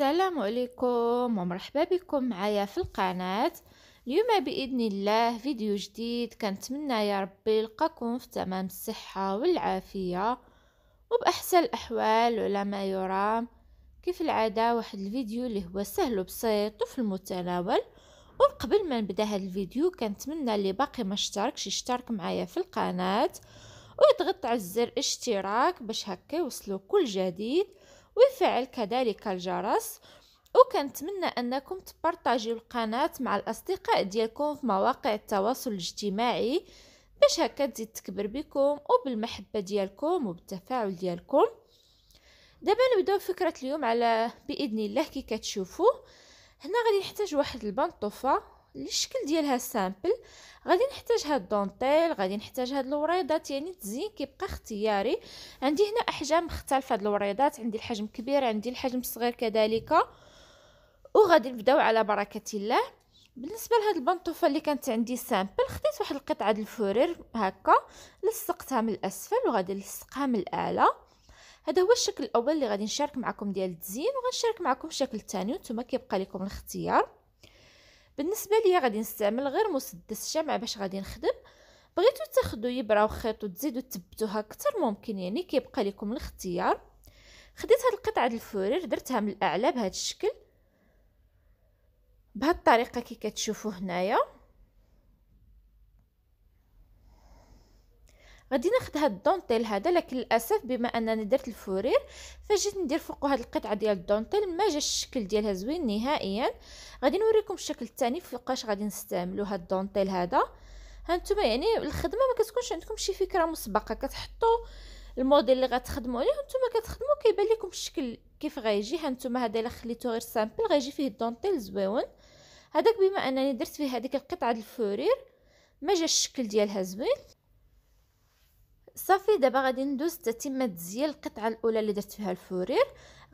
السلام عليكم ومرحبا بكم معايا في القناة. اليوم بإذن الله فيديو جديد. كنتمنى يا ربي يلقاكم في تمام الصحة والعافية. وبأحسن الأحوال وعلى ما يرام. كيف العادة؟ واحد الفيديو اللي هو سهل وبسيط وفي المتناول. وقبل ما نبدأ هذا الفيديو كنتمنى اللي باقي ما اشتركش يشترك معايا في القناة. ويضغط على زر اشتراك باش هكا يوصلوا كل جديد. ويفعل كذلك الجرس. وكنتمنى أنكم تبارطاجيو القناة مع الأصدقاء ديالكم في مواقع التواصل الاجتماعي. باش هكا تزيد تكبر بكم وبالمحبة ديالكم وبالتفاعل ديالكم. دابا نبداو فكرة اليوم على بإذن الله كي كتشوفوا هنا غادي نحتاج واحد البنطوفة. الشكل ديالها simple. غادي نحتاج هاد الدونتيل غادي نحتاج هاد الوريضات يعني التزيين كيبقى اختياري. عندي هنا أحجام مختلفة هاد الوريضات عندي الحجم كبير عندي الحجم الصغير كذلك. وغادي نبداو على بركة الله. بالنسبة لهاد البنطوفة اللي كانت عندي simple خديت واحد القطعة ال fourrure هكا لصقتها من الأسفل وغادي نلصقها من الاعلى هذا هو الشكل الأول اللي غادي نشارك معكم ديال التزيين وغنشارك معكم الشكل الثاني وأنتم كيبقى لكم الاختيار. بالنسبة ليا غادي نستعمل غير مسدس شمع باش غادي نخدم. بغيتو تاخذوا يبرا وخيط وتزيدوا تثبتوها أكثر ممكن يعني كيبقى لكم الاختيار. خديت هاد القطعة ال fourrure درتها من الاعلى بهذا الشكل. بهاد الطريقة كي كتشوفوا هنايا. غادي ناخذ هاد الدونتيل هذا لكن للأسف بما أنني درت ال fourrure فجيت ندير فوق هاد القطعة ديال الدونتيل ما جا الشكل ديالها زوين نهائيا. غادي نوريكم الشكل الثاني فوقاش غادي نستعملوا هاد الدونتيل هذا. هانتوما يعني الخدمة ما كتكونش عندكم شي فكرة مسبقة كتحطوا الموديل اللي غتخدموا عليه نتوما كتخدموا كيبان لكم الشكل كيف غيجي. هانتوما هذا إلا خليتو غير simple غيجي فيه الدونتيل زويون هذاك بما أنني درت فيه هذيك القطعة ال fourrure ما جا الشكل ديالها زوين. صافي دابا غادي ندوز تتمة تزيين القطعة الأولى اللي درت فيها ال fourrure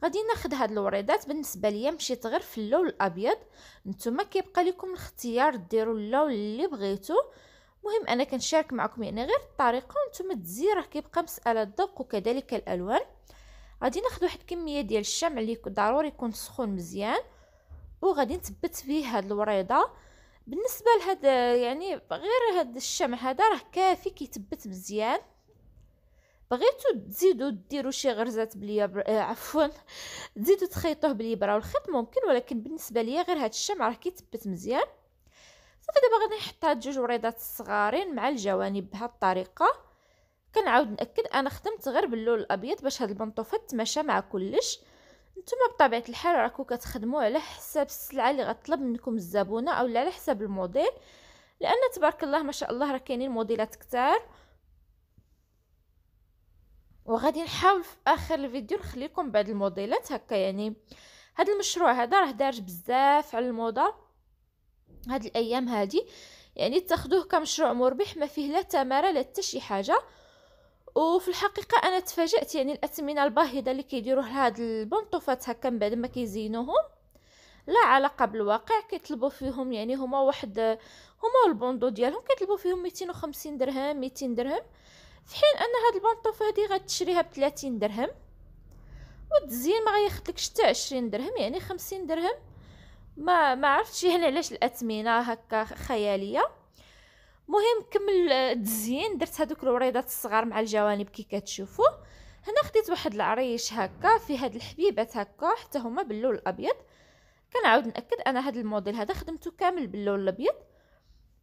غادي ناخذ هاد الوريدات بالنسبة ليا مشيت غير في اللون الأبيض. نتوما كيبقى لكم الاختيار ديروا اللون اللي بغيتو. مهم أنا كنشارك معكم يعني غير الطريقة نتوما تزي راه كيبقى مسألة ذوق وكذلك الألوان. غادي ناخذ واحد الكميه ديال الشمع اللي ضروري يكون سخون مزيان. وغادي نثبت فيه هاد الوريضه بالنسبة لهذا يعني غير هاد الشمع هذا راه كافي كيثبت مزيان. بغيتو تزيدو ديروا شي غرزات باليبر آه عفوا. تزيدو تخيطوه باليبره والخيط ممكن ولكن بالنسبة ليا غير هاد الشمع راه كيثبت مزيان. صافي دابا غادي نحط هاد جوج وريضات صغارين مع الجوانب بهاد الطريقة. كنعاود نأكد أنا خدمت غير باللون الأبيض باش هاد البنطوفه تماشى مع كلش. نتوما بطبيعة الحال راكو كتخدموا على حساب السلعة اللي غطلب منكم الزبونة أو على حساب الموديل. لأن تبارك الله ما شاء الله راه كاينين موديلات كتار. وغادي نحاول في آخر الفيديو نخليكم بعض الموديلات هكا يعني هذا المشروع هذا راه دارج بزاف على الموضة. هاد الأيام هادي يعني تاخذوه كمشروع مربح ما فيه لا تمارة لا حتى شي حاجة. وفي الحقيقة أنا تفاجأت يعني الأثمنة الباهظة اللي كيديروه لهاد البنطوفات هكا من بعد ما كيزينوهم لا علاقة بالواقع. كيطلبوا فيهم يعني هما واحد هما البوندو ديالهم كيطلبوا فيهم 250 درهم 200 درهم. في حين أن هاد البنطوفه هادي غتشريها ب 30 درهم والتزيين ما غياخدلكش حتى 20 درهم يعني 50 درهم. ما ما عرفتش يعني علاش الأثمنة هكا خيالية. مهم كمل التزيين درت هذوك الوريضات الصغار مع الجوانب كي كتشوفوا هنا خديت واحد العريش هكا في هاد الحبيبات هكا حتى هما باللون الأبيض. كنعاود نأكد أنا هاد الموديل هذا خدمته كامل باللون الأبيض.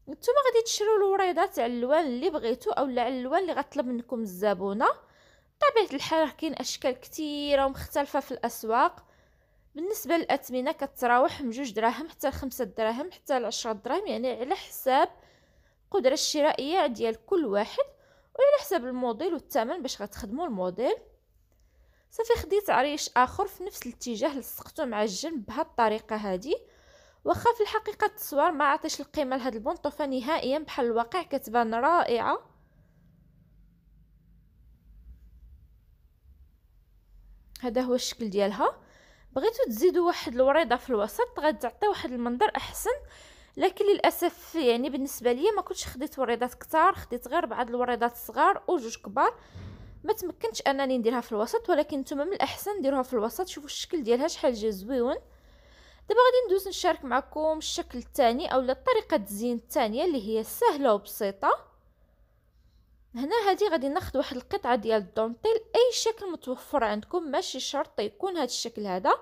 نتوما غادي تشريو الوريضات على اللوان اللي بغيتو أو على اللوان اللي غطلب منكم الزبونه بطبيعة الحال كاين أشكال كثيره ومختلفة في الأسواق. بالنسبة للاثمنه كتراوح من جوج دراهم حتى لخمسة دراهم حتى لعشرة دراهم يعني على حساب القدره الشرائية ديال كل واحد وعلى حساب الموديل والثمن باش غتخدموا الموديل. صافي خديت عريش آخر في نفس الاتجاه لصقته مع الجنب بهذه الطريقة هذه واخا في الحقيقة التصوير ما عطيش القيمة لهاد البنطوفه نهائيا بحال الواقع كتبان رائعة. هذا هو الشكل ديالها. بغيتو تزيدوا واحد الوريضة في الوسط غتعطي واحد المنظر أحسن لكن للأسف يعني بالنسبة ليا ما كنتش خديت وريضات كتار خديت غير بعض الوريضات الصغار وجوج كبار. ما تمكنتش أنني نديرها في الوسط ولكن نتوما من الأحسن ديروها في الوسط. شوفوا الشكل ديالها شحال جا زويون. دابا غادي ندوز نشارك معكم الشكل الثاني اولا طريقة التزيين الثانية اللي هي سهلة وبسيطة. هنا هذه غادي ناخذ واحد القطعة ديال الدونطيل أي شكل متوفر عندكم ماشي شرط يكون هذا الشكل هذا.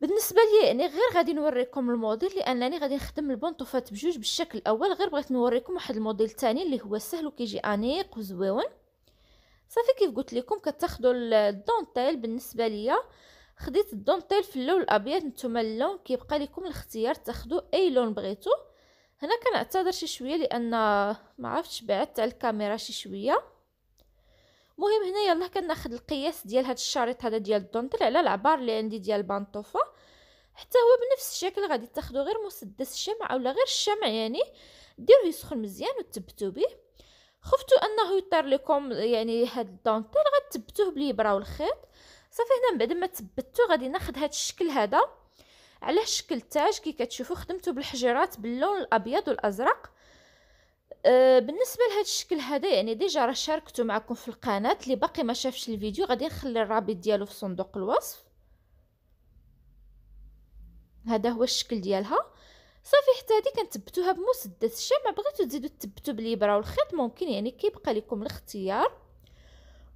بالنسبة لي يعني غير غادي نوريكم الموديل لأنني غادي نخدم البنطوفات بجوج بالشكل الأول. غير بغيت نوريكم واحد الموديل ثاني اللي هو سهل وكيجي أنيق وزويون. صافي كيف قلت لكم كتاخذوا الدونطيل بالنسبة ليا خديت الدونطيل في اللون الأبيض نتوما اللون كيبقى لكم الاختيار تاخذوا أي لون بغيتو. هنا كنعتذر شي شوية لأن ما عرفتش بعدت على الكاميرا شي شوية. المهم هنا يلا كناخذ القياس ديال هذا الشريط هذا ديال الدونطيل على العبار اللي عندي ديال البانطوفه حتى هو بنفس الشكل غادي تاخذوا غير مسدس الشمع اولا غير الشمع يعني. ديروه يسخن مزيان وتثبتوا به. خفتوا أنه يطير لكم يعني هاد الدونطيل غتثبتوه بالابره والخيط. صافي هنا من بعد ما تثبتو غادي ناخذ هاد الشكل هذا. على شكل تاج كي كتشوفوا خدمته بالحجرات باللون الأبيض والأزرق. أه بالنسبة لهذا الشكل هذا يعني déjà راه شاركته معكم في القناة اللي باقي ما شافش الفيديو غادي نخلي الرابط ديالو في صندوق الوصف. هذا هو الشكل ديالها. صافي حتى هذه كنثبتوها بمسدس. الشمع بغيتو تزيدو تثبتو بالإبرة والخيط ممكن يعني كيبقى لكم الاختيار.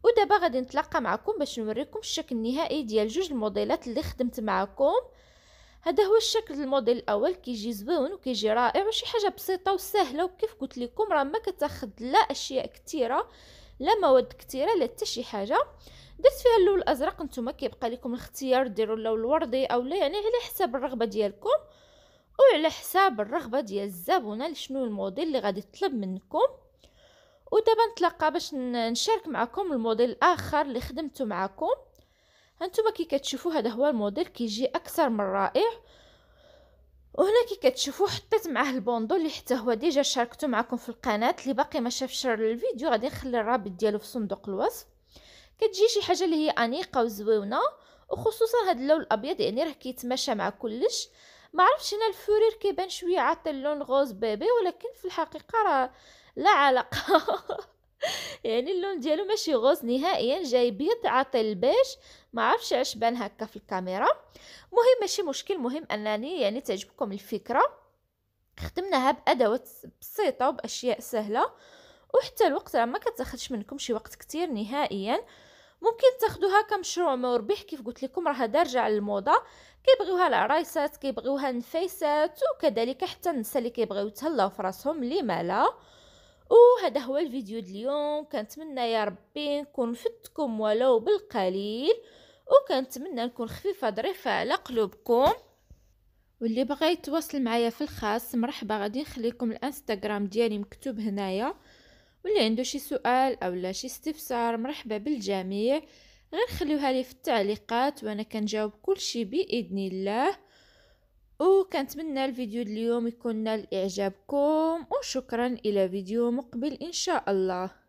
ودابا غادي نتلاقى معكم باش نوريكم الشكل النهائي ديال جوج الموديلات اللي خدمت معكم. هذا هو الشكل الموديل الأول كيجي زوين وكيجي رائع وشي حاجة بسيطة وسهلة وكيف قلت لكم راه ما كتاخذ لا أشياء كثيره لا مواد كثيره لا حتى شي حاجة. درت فيها اللون الأزرق نتوما كيبقى لكم الاختيار ديروا اللون الوردي أو لا يعني على حساب الرغبة ديالكم. وعلى حساب الرغبة ديال الزبونة لشنو الموديل اللي غادي تطلب منكم. ودابا نتلاقى باش نشارك معكم الموديل الآخر اللي خدمته معكم. هانتوما كي كتشوفوا هذا هو الموديل كيجي أكثر من رائع. وهنا كي كتشوفوا حطيت معاه ال bandeau اللي حتى هو déjà شاركته معكم في القناة اللي باقي ما شافش الفيديو غادي نخلي الرابط ديالو في صندوق الوصف. كتجي شي حاجة اللي هي أنيقة وزوينه وخصوصا هذا اللون الأبيض يعني راه كيتماشى مع كلش. ما عرفتش هنا ال fourrure كيبان شوية عاطي اللون rose bébé ولكن في الحقيقة راه لا علاقة. يعني اللون ديالو ماشي rose نهائيا جاي بيض عاطي البيج ما عرفش علاش بان هكا في الكاميرا. مهم ماشي مشكل مهم أنني يعني تعجبكم الفكرة. خدمناها بأدوات بسيطة وبأشياء سهلة. وحتى الوقت راه ما كتاخذش منكم شي وقت كتير نهائيا. ممكن تاخذوها كمشروع مربح كيف قلت لكم راه دارجة على الموضة. كيبغيوها العرايسات كيبغيوها النفيسات وكذلك حتى النساء اللي كيبغيو يتهلاو في راسهم لما لا وهذا هو الفيديو اليوم. كنتمنى يا ربي نكون فدتكم ولو بالقليل وكنتمنى نكون خفيفة ظريفة على قلوبكم. واللي بغى يتواصل معايا في الخاص مرحبا غادي نخليكم الانستغرام ديالي مكتوب هنايا. واللي عنده شي سؤال أو لا شي استفسار مرحبا بالجميع. غير خليوها لي في التعليقات وأنا كنجاوب كل شي بإذن الله. وكنتمنى الفيديو اليوم يكون نال إعجابكم وشكرا إلى فيديو مقبل إن شاء الله.